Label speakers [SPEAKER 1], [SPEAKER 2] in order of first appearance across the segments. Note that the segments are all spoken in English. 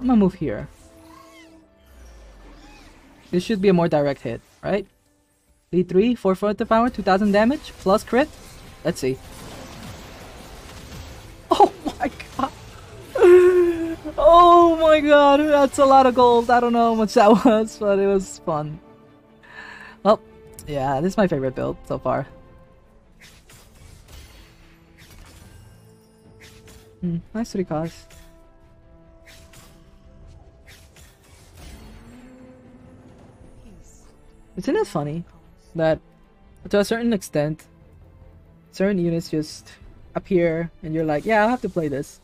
[SPEAKER 1] I'm gonna move here. This should be a more direct hit, right? D3, 4 foot of power, 2000 damage, plus crit. Let's see. Oh my god! Oh my god, that's a lot of gold. I don't know how much that was, but it was fun. Well, yeah, this is my favorite build so far. Hmm, nice recast. Isn't it funny that to a certain extent, certain units just appear and you're like, yeah, I'll have to play this.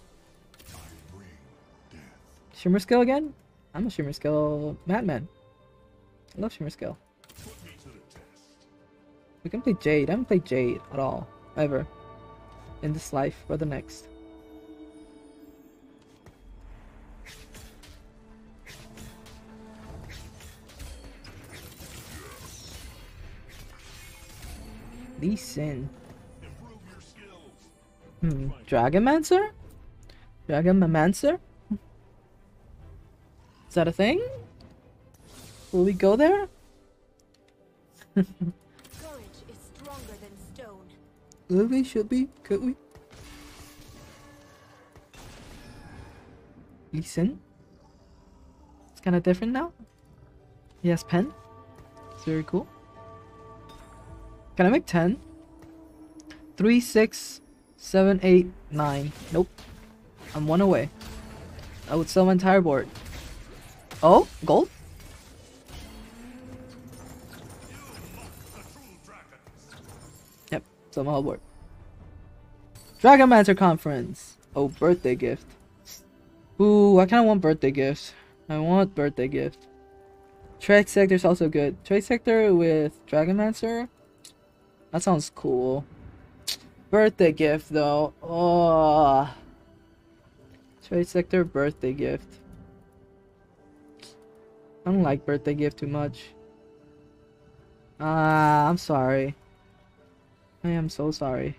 [SPEAKER 1] Shimmerscale again? I'm a Shimmerscale madman. I love Shimmerscale. We can play Jade. I haven't played Jade at all. Ever. In this life or the next. Lee Sin. Hmm. Dragonmancer? Dragonmancer? Is that a thing? Will we go there?
[SPEAKER 2] Stronger than stone.
[SPEAKER 1] Will we? Should we? Could we? Listen. It's kind of different now. He has pen. It's very cool. Can I make 10? 3, 6, 7, 8, 9. Nope. I'm one away. I would sell my entire board. Oh, gold? Yep, sell my whole board. Dragonmancer Conference. Oh, birthday gift. Ooh, I kind of want birthday gifts. I want birthday gift. Trade Sector is also good. Trade Sector with Dragonmancer. That sounds cool. Birthday gift though. Oh. Trade Sector birthday gift. I don't like birthday gift too much. Ah, I'm sorry. I am so sorry.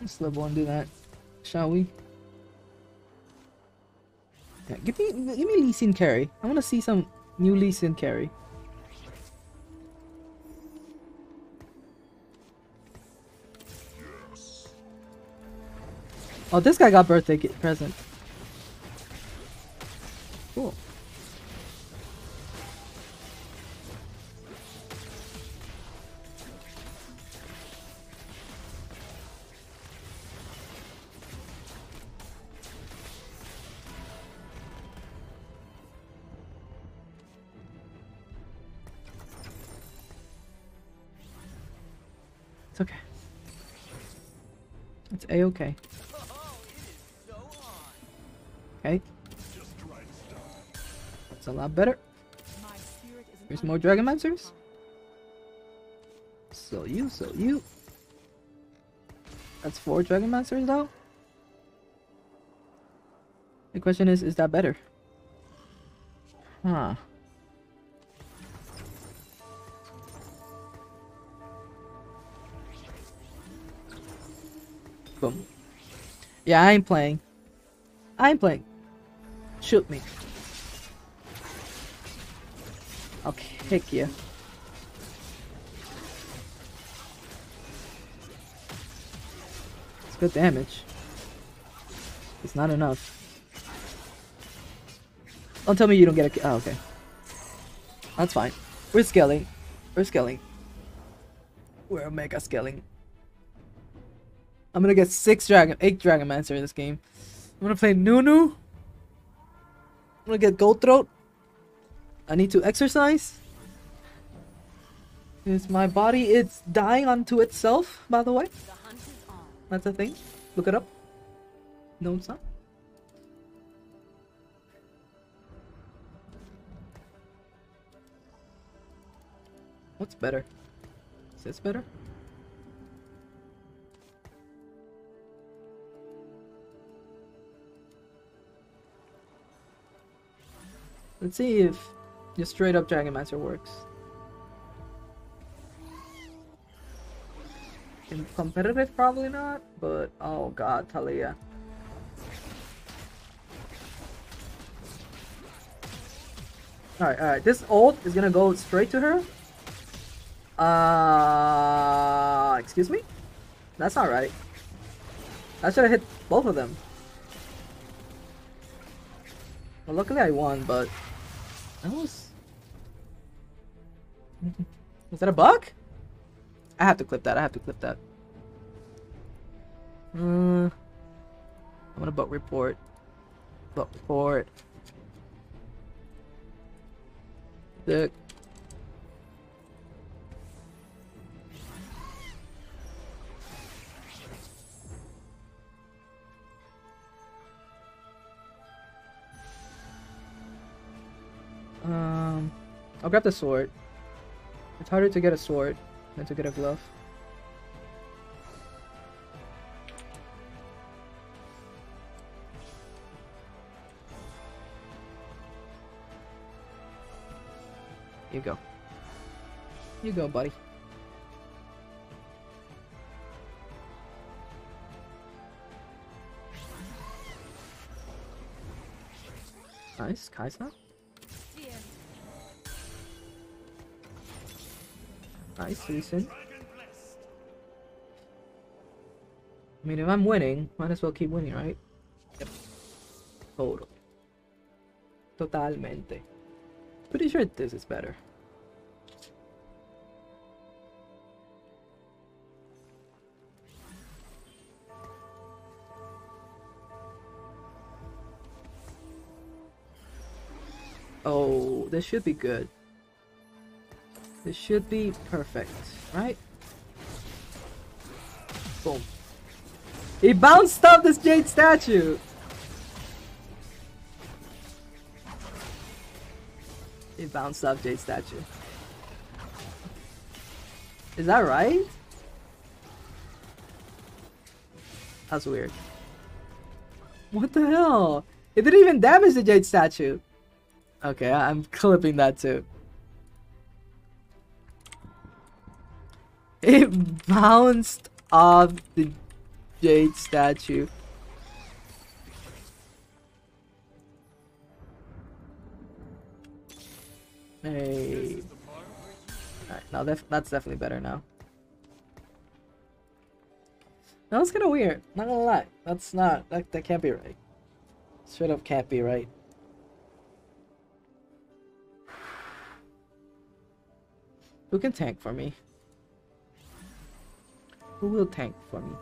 [SPEAKER 1] Let's level and do that, shall we? Yeah, give me give me Lee Sin carry. I want to see some new Lee Sin carry. Oh, this guy got birthday present.
[SPEAKER 3] On.
[SPEAKER 1] Okay. It's a lot better.
[SPEAKER 2] My spirit is an
[SPEAKER 1] Here's more Dragonmancers. So you, so you. That's four Dragonmancers though. The question is, is that better? Huh. Boom. Yeah, I ain't playing. I ain't playing. Shoot me. I'll kick you. It's good damage. It's not enough. Don't tell me you don't get a. Oh, okay. That's fine. We're scaling. We're scaling. We're mega scaling. I'm gonna get six dragon, eight Dragonmancer in this game. I'm gonna play Nunu. I'm gonna get Gold Throat. I need to exercise. Is my body it's dying onto itself, by the way? That's a thing. Look it up. No, it's not. What's better? Is this better? Let's see if your straight up Dragonmancer works. In competitive, probably not, but oh god, Taliyah. Alright, alright, this ult is gonna go straight to her. Uh, excuse me? That's not right. I should have hit both of them. Well, luckily I won, but was. That a bug? I have to clip that. I have to clip that. Uh, I'm gonna bug report. Bug report. The Um, I'll grab the sword. It's harder to get a sword than to get a glove. You go. You go, buddy. Nice,
[SPEAKER 2] Kai'Sa.
[SPEAKER 1] Nice, decent. I mean, if I'm winning, might as well keep winning, right? Yep. Total. Totalmente. Pretty sure this is better. Oh, this should be good. This should be perfect, right? Boom. He bounced off this jade statue! He bounced off jade statue. Is that right? That's weird. What the hell? It didn't even damage the jade statue. Okay, I'm clipping that too. It bounced off the jade statue. Hey. Alright, now def that's definitely better now. That was kind of weird. Not gonna lie. That's not. That, that can't be right. Straight up can't be right. Who can tank for me? Who will tank for me?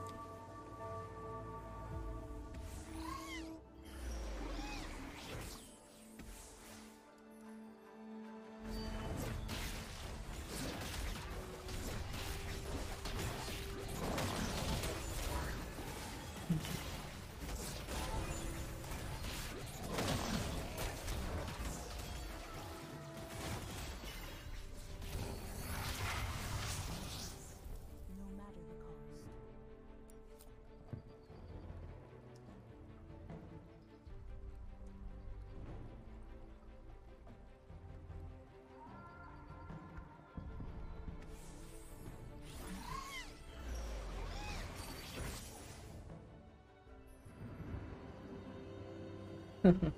[SPEAKER 1] Um,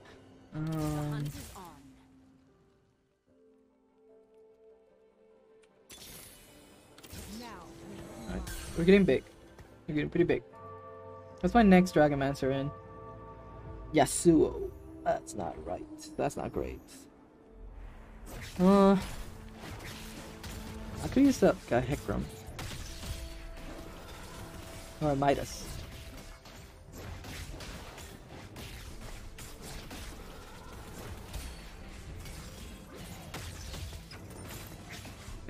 [SPEAKER 1] alright. We're getting big. We're getting pretty big. What's my next Dragonmancer in? Yasuo. That's not right. That's not great. Uh, I could use that guy Hecarim. Or Midas.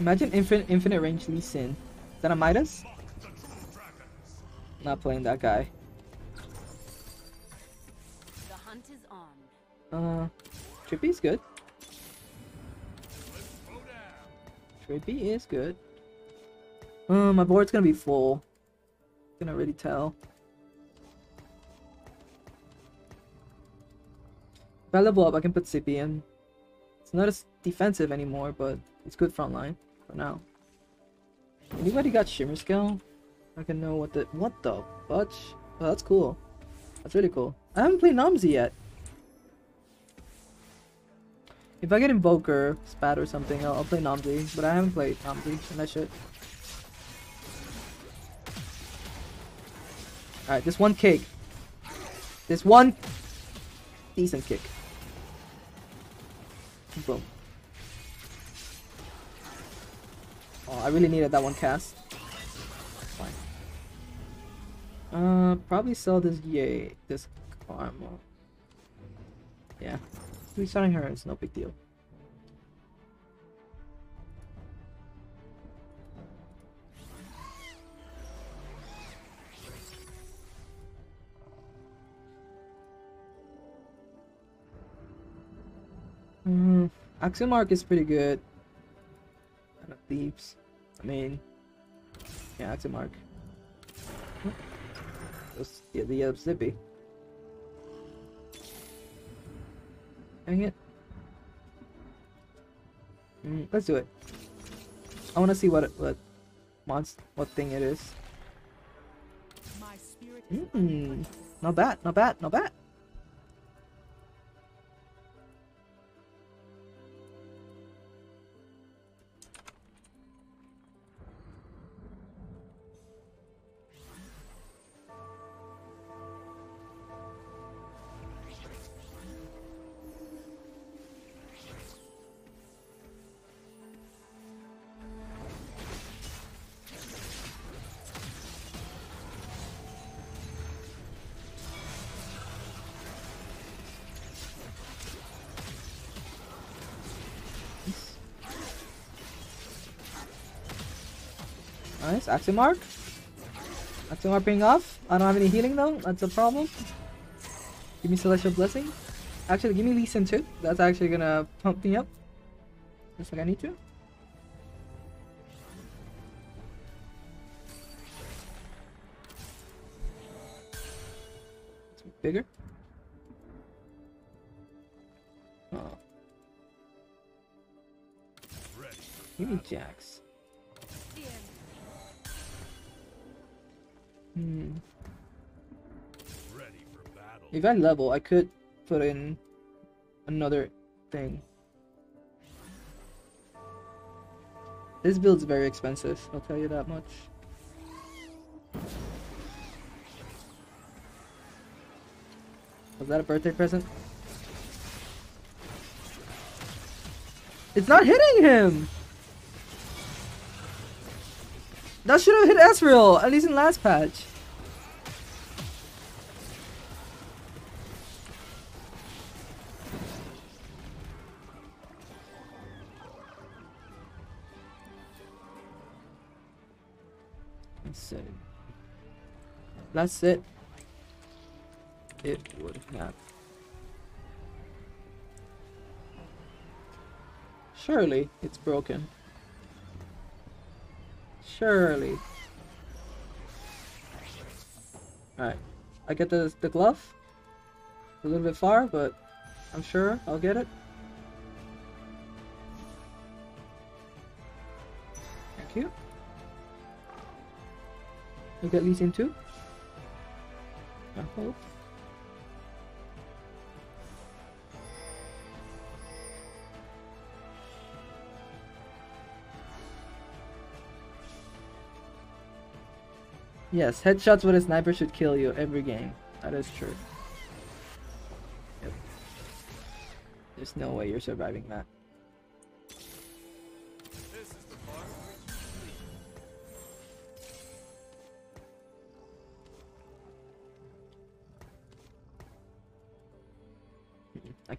[SPEAKER 1] Imagine infinite infinite range Lee Sin. Is that a Midas? Not playing that guy.
[SPEAKER 2] the hunt is on.
[SPEAKER 1] Uh, Trippy's good. Trippy is good. Uh, my board's gonna be full. Gonna really tell. If I level up, I can put Sippy in. It's not as defensive anymore, but it's good front now. Anybody got Shimmerscale? I can know what the what the fudge. Oh, that's cool. That's really cool. I haven't played Nomsy yet. If I get Invoker, Spat or something, I'll, I'll play Nomsy. But I haven't played Nomsy and that shit. Alright, this one kick. This one decent kick. Boom. Oh, I really needed that one cast. Fine. Uh, probably sell this yay, this karma. Yeah, reselling her is no big deal. Mm, Axiom Arc is pretty good. And thieves. I mean, yeah, Axiom Arc. Just get the uh, zippy. Dang it. Mm, let's do it. I want to see what it, what monster what thing it is.
[SPEAKER 2] My spirit is
[SPEAKER 1] Mm, not bad, not bad, not bad. Nice, Axiom Arc. Axiomark paying off. I don't have any healing though, that's a problem. Give me Celestial Blessing. Actually, give me Lee Sin too. That's actually gonna pump me up. Just like I need to. If I level, I could put in another thing. This build's very expensive, I'll tell you that much. Was that a birthday present? It's not hitting him! That should have hit Ezreal, at least in last patch. That's it. It would have. Surely it's broken. Surely. Alright. I get the the glove. A little bit far, but I'm sure I'll get it. Thank you. You get Sin too? Yes, headshots with a sniper should kill you every game. That is true. Yep. There's no way you're surviving that.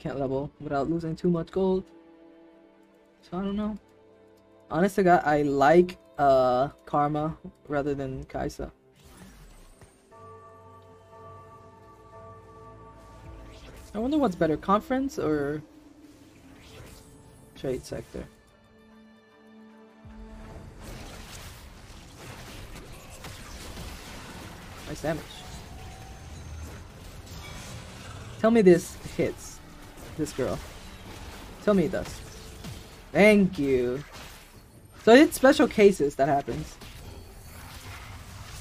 [SPEAKER 1] Can't level without losing too much gold. So I don't know. Honest to God, I like uh Karma rather than Kai'Sa. I wonder what's better, conference or trade sector? Nice damage. Tell me this hits. This girl. Tell me it does. Thank you. So it's special cases that happens.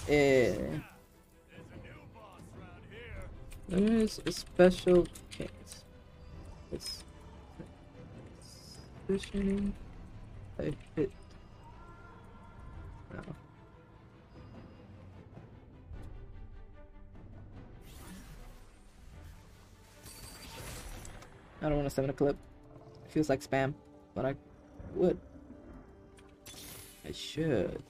[SPEAKER 1] Eh. There's a special case. It's positioning. I hit. No. I don't want to summon a clip. It feels like spam, but I would. I should.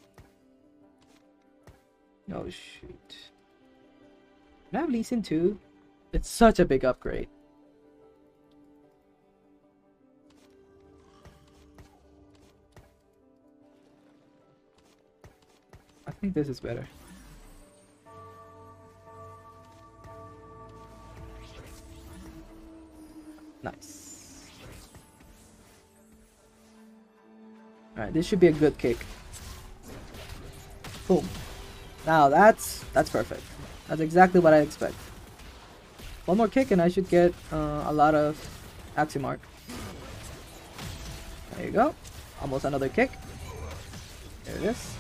[SPEAKER 1] Oh shoot. Can I have Lee Sin too? It's such a big upgrade. I think this is better. Nice. Alright, this should be a good kick. Boom. Now that's that's perfect. That's exactly what I expect. One more kick and I should get uh, a lot of Axiom There you go. Almost another kick. There it is.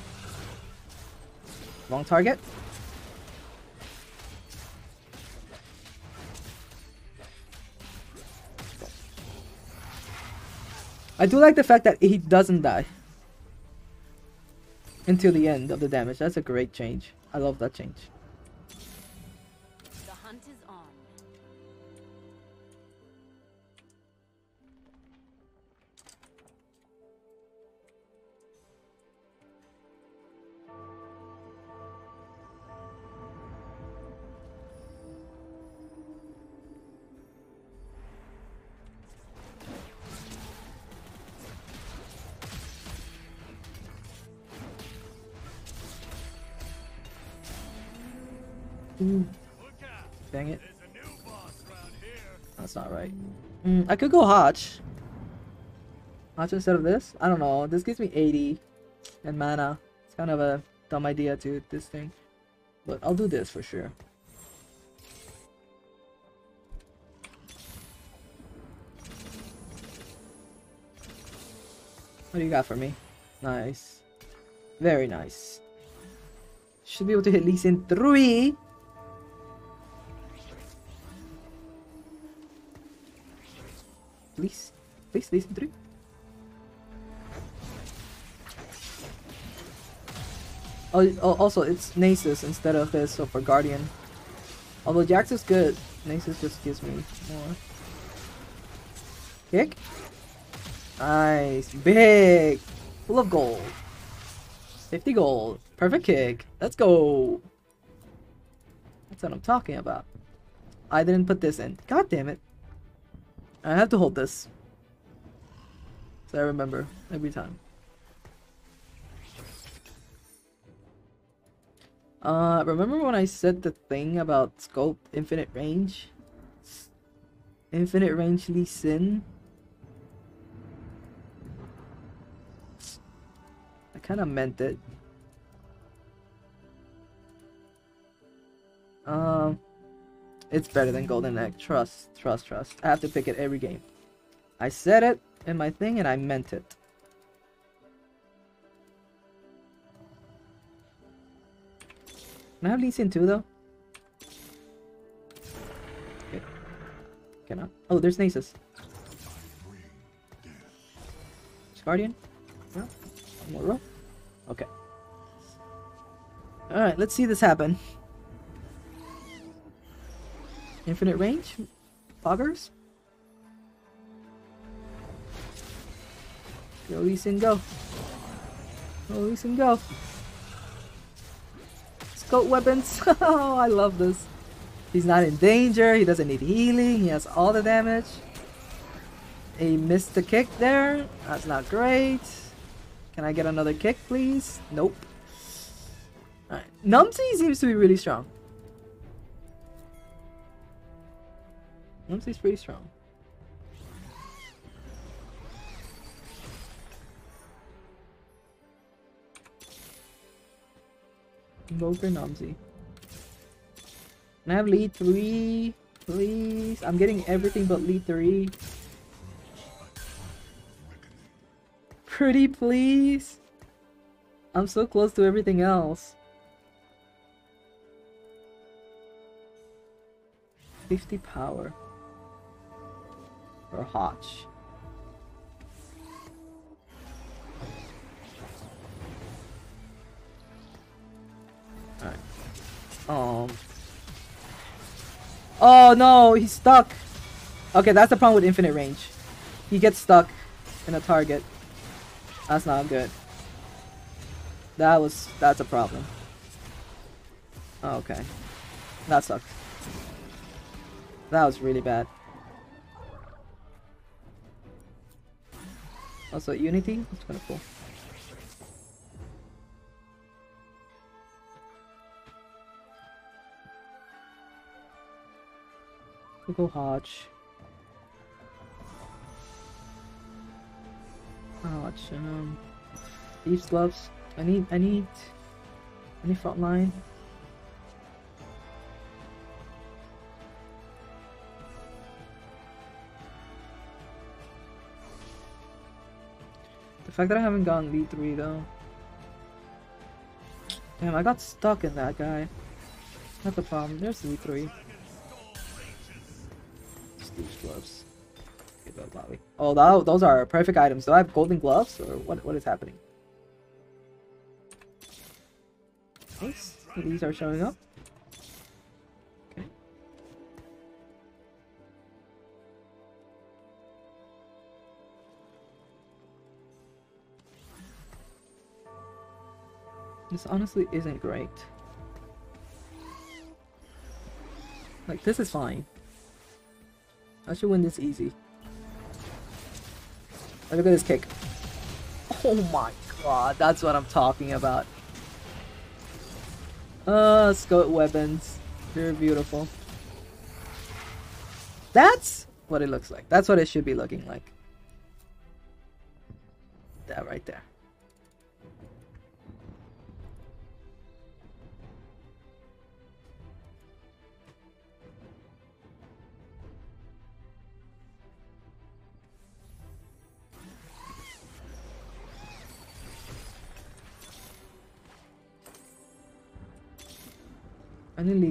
[SPEAKER 1] Wrong target. I do like the fact that he doesn't die until the end of the damage. That's a great change. I love that change. I could go Hotch. Hotch instead of this? I don't know. This gives me 80 and mana. It's kind of a dumb idea to this thing. But I'll do this for sure. What do you got for me? Nice. Very nice. Should be able to hit Lee Sin 3. Please. Please, Sin 3. Oh, oh, also, it's Nasus instead of his so for Guardian. Although Jax is good, Nasus just gives me more. Kick? Nice. Big. Full of gold. 50 gold. Perfect kick. Let's go. That's what I'm talking about. I didn't put this in. God damn it. I have to hold this. So I remember every time. Uh, remember when I said the thing about scope infinite range? Infinite range Lee Sin? I kind of meant it. Um, it's better than Golden Egg. Trust, trust, trust. I have to pick it every game. I said it in my thing and I meant it. Can I have Lee Sin too, though? Okay. Cannot. Oh, there's Nasus. Guardian? No? One? Okay. Alright, let's see this happen. Infinite range? Foggers? Go, Lee Sin, go. Go, Lee Sin, go. Scout weapons. oh, I love this. He's not in danger. He doesn't need healing. He has all the damage. He missed the kick there. That's not great. Can I get another kick, please? Nope. Alright. Nomsy seems to be really strong. Nomsy's pretty strong. Go for Can I have lead 3? Please? I'm getting everything but lead 3. Pretty please? I'm so close to everything else. 50 power. Or Hotch. Alright. Um. Oh no, he's stuck. Okay, that's the problem with infinite range. He gets stuck in a target. That's not good. That was that's a problem. Okay. That sucks. That was really bad. Also, Unity? That's kind of cool. Google Hodge. Hodge, um... Thieves gloves. I need, I need... I need front The fact that I haven't gotten V3 though. Damn, I got stuck in that guy. Not the problem. There's V3. Thieves gloves. Oh, that, those are perfect items. Do I have golden gloves or what? What is happening? Nice. These are showing up. This honestly isn't great. Like, this is fine. I should win this easy. Look at this kick. Oh my god, that's what I'm talking about. Uh, scout weapons. You're beautiful. That's what it looks like. That's what it should be looking like.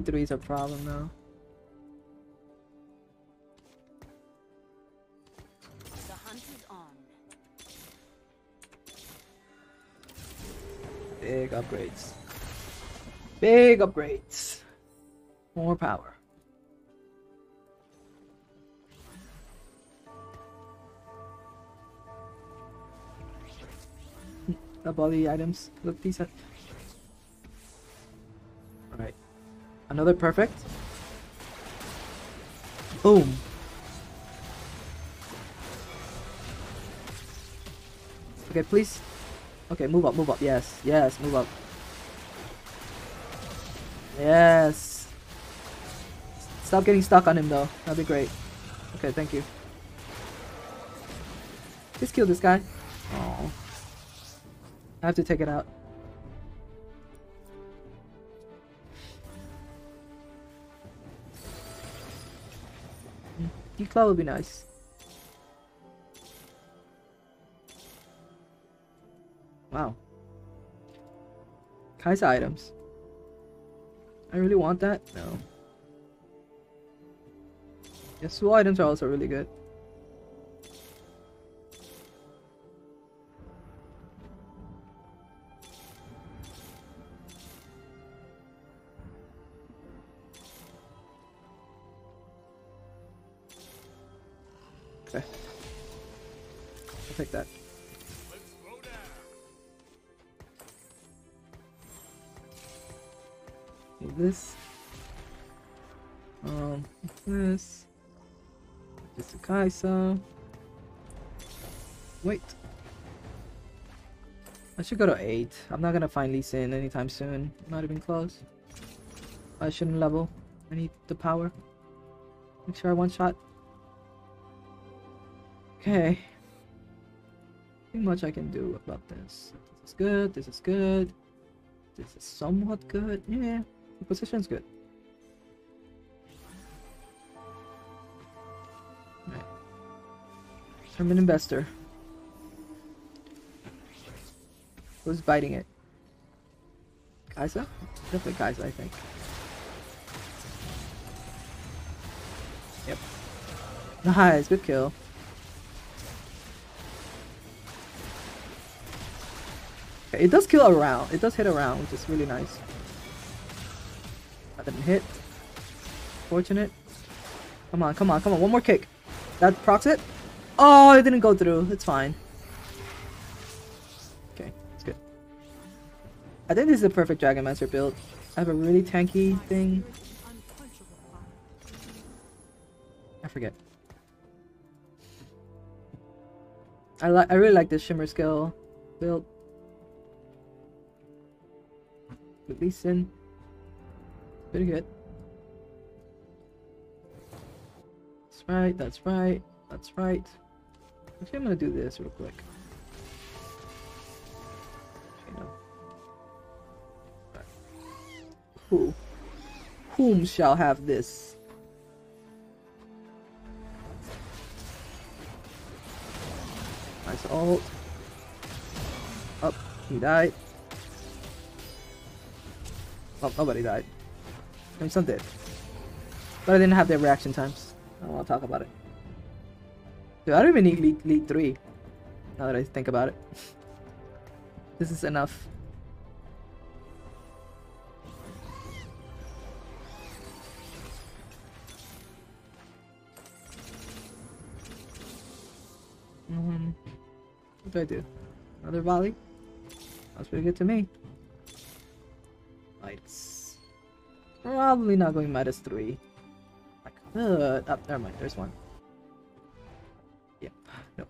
[SPEAKER 1] Three is a problem now.
[SPEAKER 4] The hunt is on.
[SPEAKER 1] Big upgrades. Big upgrades. More power. The the items. Look, these are Another perfect. Boom. Okay, please. Okay, move up, move up. Yes, yes, move up. Yes. Stop getting stuck on him though. That'd be great. Okay, thank you. Just kill this guy. Oh. I have to take it out. Declaw would be nice. Wow. Kai'Sa items. I really want that? No. Yasuo items are also really good. I'll take that. This. Um, this. This to Kai'Sa. Wait. I should go to 8. I'm not gonna find Lee Sin anytime soon. Not even close. I shouldn't level. I need the power. Make sure I one shot. Okay. Nothing much I can do about this. This is good. This is good. This is somewhat good. Yeah, the position's good. Right. I'm an investor. Who's biting it? Kai'Sa? Definitely Kai'Sa, I think. Yep. Nice, good kill. It does kill around. It does hit around, which is really nice. That didn't hit. Fortunate. Come on, come on, come on. One more kick. That procs it. Oh, it didn't go through. It's fine. Okay, it's good. I think this is the perfect Dragon Master build. I have a really tanky thing. I forget. I like. I really like this Shimmerscale build. With Lee Sin. Pretty good. That's right. That's right. That's right. Actually, I'm gonna do this real quick. Who? Whom shall have this? Nice ult. Up, he died. Oh, nobody died. I mean, some did. But I didn't have their reaction times. I don't want to talk about it. Dude, I don't even need League, League 3. Now that I think about it. this is enough. Um, what do I do? Another volley? That's pretty good to me. Lights. Probably not going minus three. I could. Oh, never mind. There's one. Yep. No.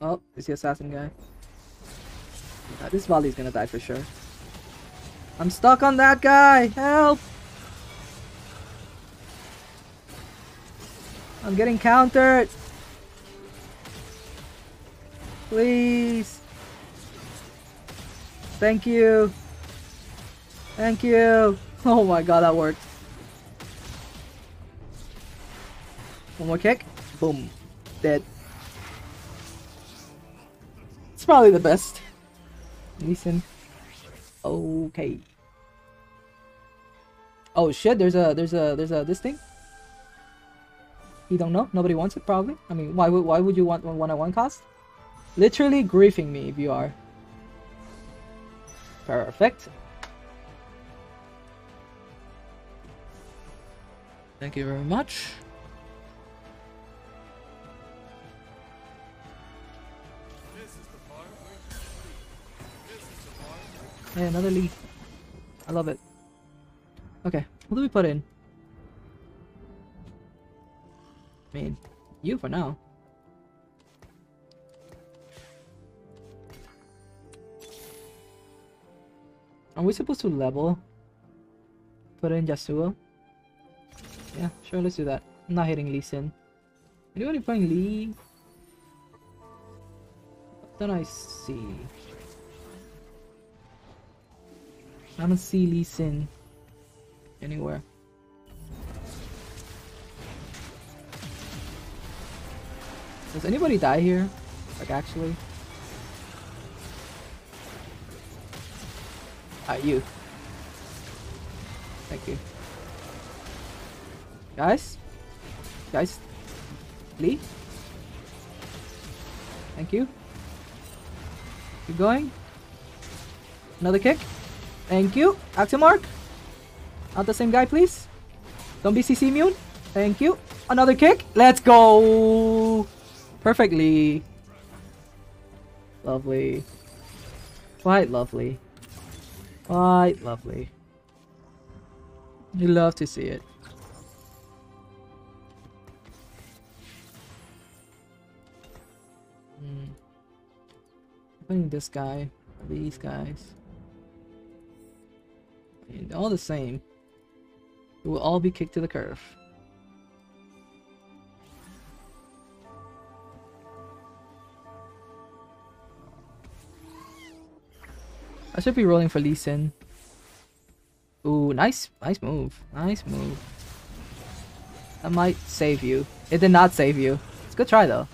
[SPEAKER 1] Oh, is the assassin guy? Uh, this volley's gonna die for sure. I'm stuck on that guy! Help! I'm getting countered! Please! Thank you! Thank you! Oh my god, that worked. One more kick. Boom. Dead. It's probably the best. Listen. Okay. Oh shit, there's a there's a there's a this thing? You don't know? Nobody wants it probably? I mean why would why would you want one on one cost? Literally griefing me if you are. Perfect. Thank you very much.
[SPEAKER 5] This is the part where you sleep. This is the part where
[SPEAKER 1] Hey, another leaf. I love it. Okay, what do we put in? I mean, you for now. Are we supposed to level? Put in Yasuo? Yeah, sure, let's do that. I'm not hitting Lee Sin. Anybody playing Lee? What don't I see? I don't see Lee Sin anywhere. Does anybody die here? Like actually? Ah, you. Thank you. Guys? Guys? Lee? Thank you. Keep going. Another kick. Thank you. Action mark. Not the same guy, please. Don't be CC immune. Thank you. Another kick. Let's go. Perfectly. Lovely. Quite lovely. Quite lovely. You love to see it. Hmm. I think this guy, these guys. And all the same. We will all be kicked to the curve. I should be rolling for Lee Sin. Ooh, nice, nice move. Nice move. That might save you. It did not save you. It's a good try though.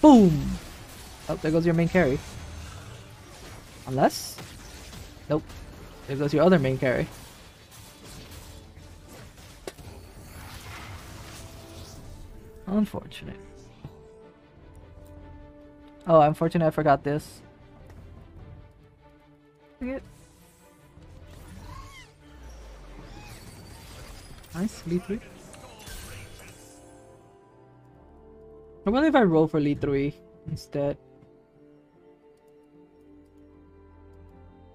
[SPEAKER 1] Boom! Oh, there goes your main carry. Unless? Nope. There goes your other main carry. Unfortunate. Oh, unfortunate I forgot this. Nice, lead 3. I wonder if I roll for lead 3 instead.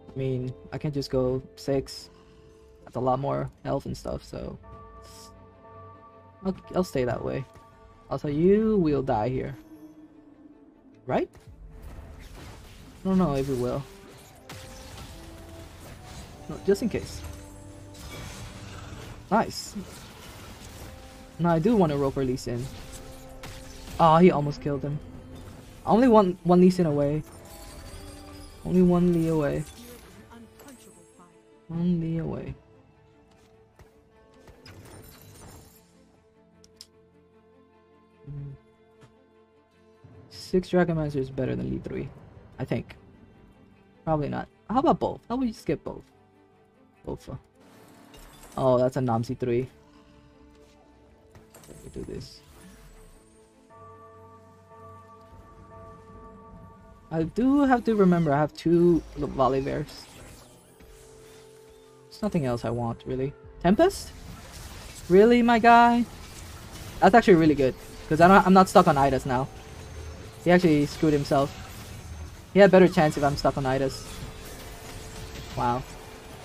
[SPEAKER 1] I mean, I can just go 6. That's a lot more health and stuff, so... I'll, I'll stay that way. Also, you will die here. Right? I don't know if it will. No, just in case. Nice. Now I do want to rope Lee Sin. Oh, ah, he almost killed him. Only one one Lee Sin away. Only one Lee away. One Lee away. Six Dragonmancer is better than Lee 3. I think. Probably not. How about both? How about you skip both? Uh. Oh, that's a Nomsy 3. Let me do this. I do have to remember I have two Volibears. There's nothing else I want, really. Tempest? Really, my guy? That's actually really good. Because I'm not stuck on Idas now. He actually screwed himself. He had better chance if I'm stuck on Idas. Wow.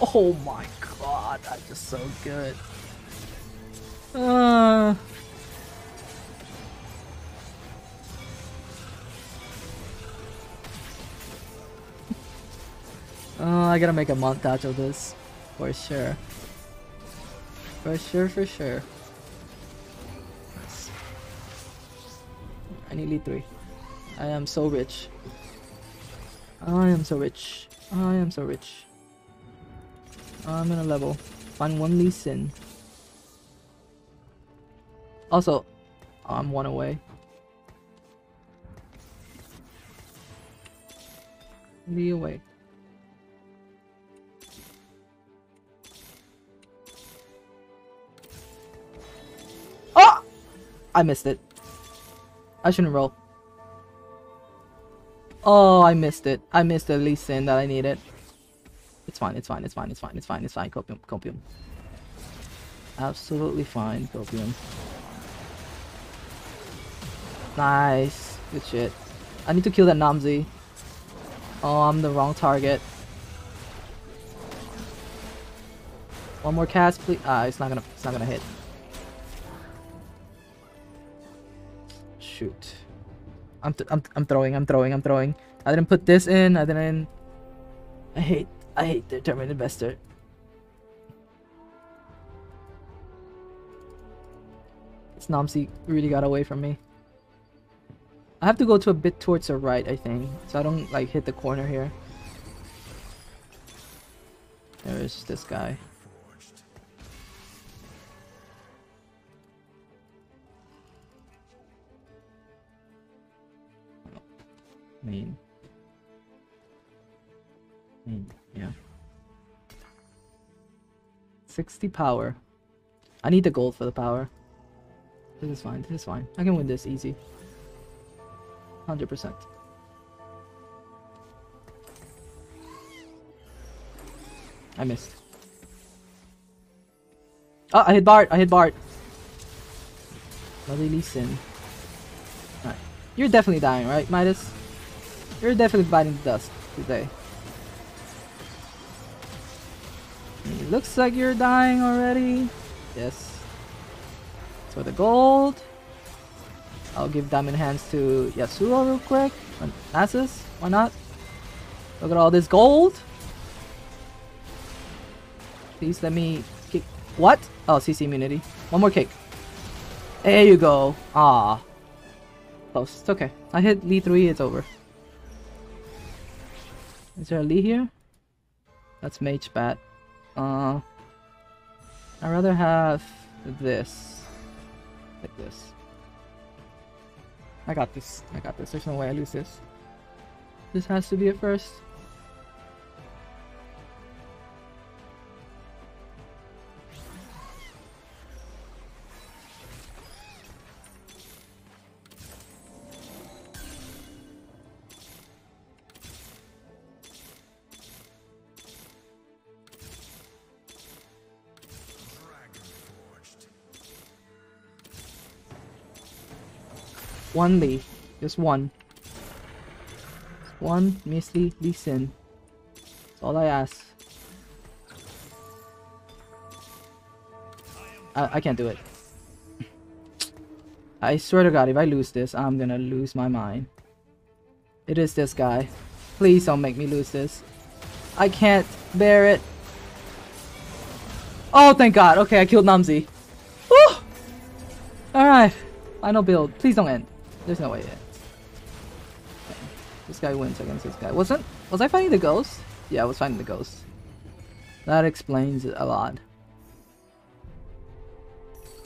[SPEAKER 1] Oh my god, that's just so good. Uh... Oh, I gotta make a montage of this. For sure. For sure, for sure. I need lead 3. I am so rich. I am so rich. I am so rich. I'm gonna level. Find one Lee Sin. Also, oh, I'm one away. Lee away. Oh! I missed it. I shouldn't roll. Oh, I missed it. I missed the Lee Sin that I needed. It's fine, it's fine, it's fine, it's fine, it's fine, it's fine. Copium, copium. Absolutely fine, copium. Nice. Good shit. I need to kill that Nomsy. Oh, I'm the wrong target. One more cast, please. Ah, it's not gonna. It's not gonna hit. Shoot. I'm, th I'm, I'm throwing. I'm throwing. I'm throwing. I didn't put this in. I didn't. I hate. I hate determined investor. This Nomsy really got away from me. I have to go to a bit towards the right, I think, so I don't like hit the corner here. There's this guy. Main. Main, yeah. 60 power. I need the gold for the power. This is fine, this is fine. I can win this easy. 100%. I missed. Oh, I hit Bard! I hit Bard! Bloody Lee Sin. Alright. You're definitely dying, right, Midas? You're definitely biting the dust today. Looks like you're dying already. Yes. For the gold. I'll give Diamond Hands to Yasuo real quick. Nasus, why not? Look at all this gold. Please let me kick. What? Oh, CC immunity. One more kick. There you go. Ah. Close. It's okay. I hit Lee 3, it's over. Is there a Lee here? That's Mage Bat. Uh, I'd rather have this. Like this. I got this. I got this. There's no way I lose this. This has to be a first. One Lee. Just one. Just one Misty Lee Sin. That's all I ask. I, I can't do it. I swear to god, if I lose this, I'm gonna lose my mind. It is this guy. Please don't make me lose this. I can't bear it. Oh, thank god. Okay, I killed Nomsy. Alright. Final build. Please don't end. There's no way yet. Okay. This guy wins against this guy. Wasn't was I fighting the ghost? Yeah, I was fighting the ghost. That explains a lot.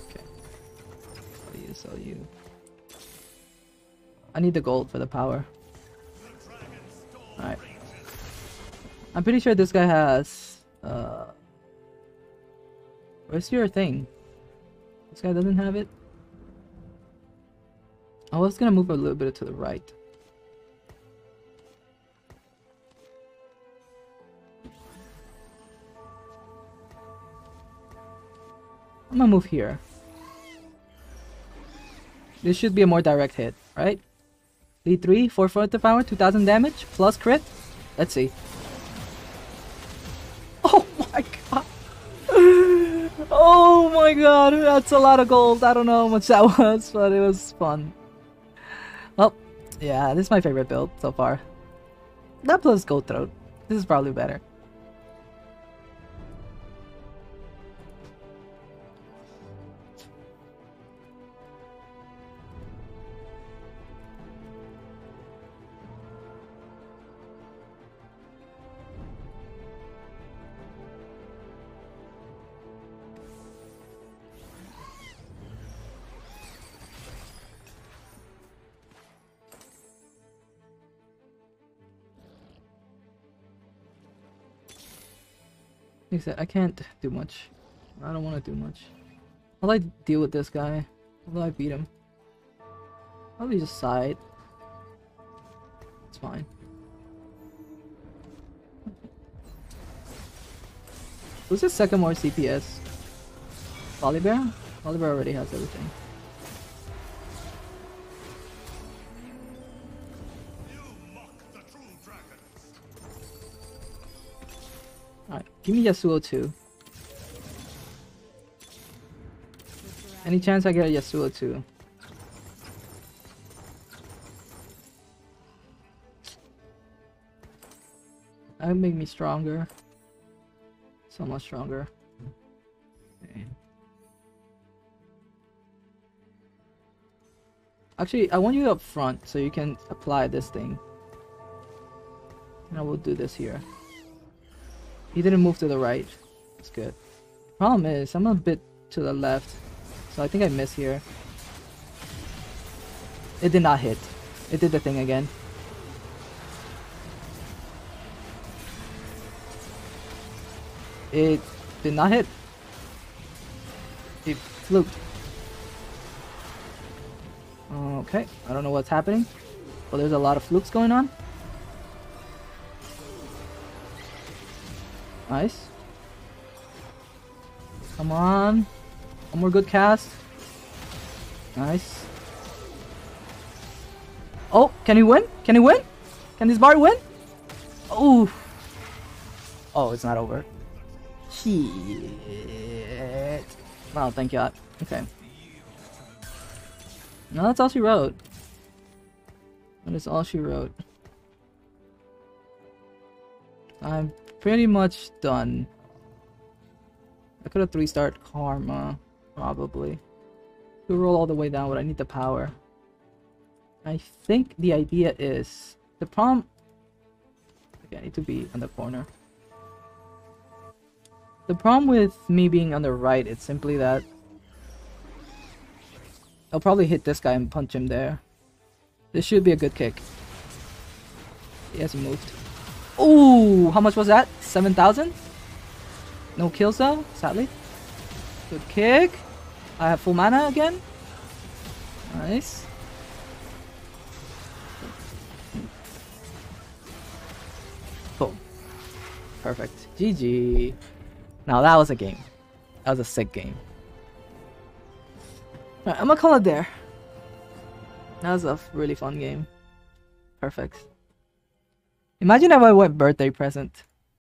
[SPEAKER 1] Okay. You, you. I need the gold for the power. Alright. I'm pretty sure this guy has uh Where's your thing? This guy doesn't have it? I was gonna move a little bit to the right. I'm gonna move here. This should be a more direct hit, right? D3, 4 foot of power, 2000 damage, plus crit. Let's see. Oh my god! Oh my god, that's a lot of gold. I don't know how much that was, but it was fun. Yeah, this is my favorite build so far. That plus Gold Throat. This is probably better. Like I said, I can't do much. I don't want to do much. How do I deal with this guy? Do I beat him? Probably just side. It's fine. Who's the second more CPS? Volibear? Volibear already has everything. Alright, give me Yasuo too. Any chance I get a Yasuo too? That would make me stronger. So much stronger. Actually, I want you up front so you can apply this thing. And I will do this here. He didn't move to the right. That's good. Problem is, I'm a bit to the left. So I think I miss here. It did not hit. It did the thing again. It did not hit. It fluked. Okay, I don't know what's happening. But there's a lot of flukes going on. Nice. Come on. One more good cast. Nice. Oh, can he win? Can he win? Can this bar win? Oh. Oh, it's not over. Shit. Wow, thank God. Okay. No, that's all she wrote. That is all she wrote. I'm pretty much done. I could have three start Karma, probably. To roll all the way down, but I need the power. I think the idea is the problem. Okay, I need to be on the corner. The problem with me being on the right, it's simply that I'll probably hit this guy and punch him there. This should be a good kick. He hasn't moved. Ooh, how much was that? 7,000? No kills though, sadly. Good kick. I have full mana again. Nice. Boom. Perfect. GG. Now that was a game. That was a sick game. I'm gonna call it there. That was a really fun game. Perfect. Imagine if I went birthday present.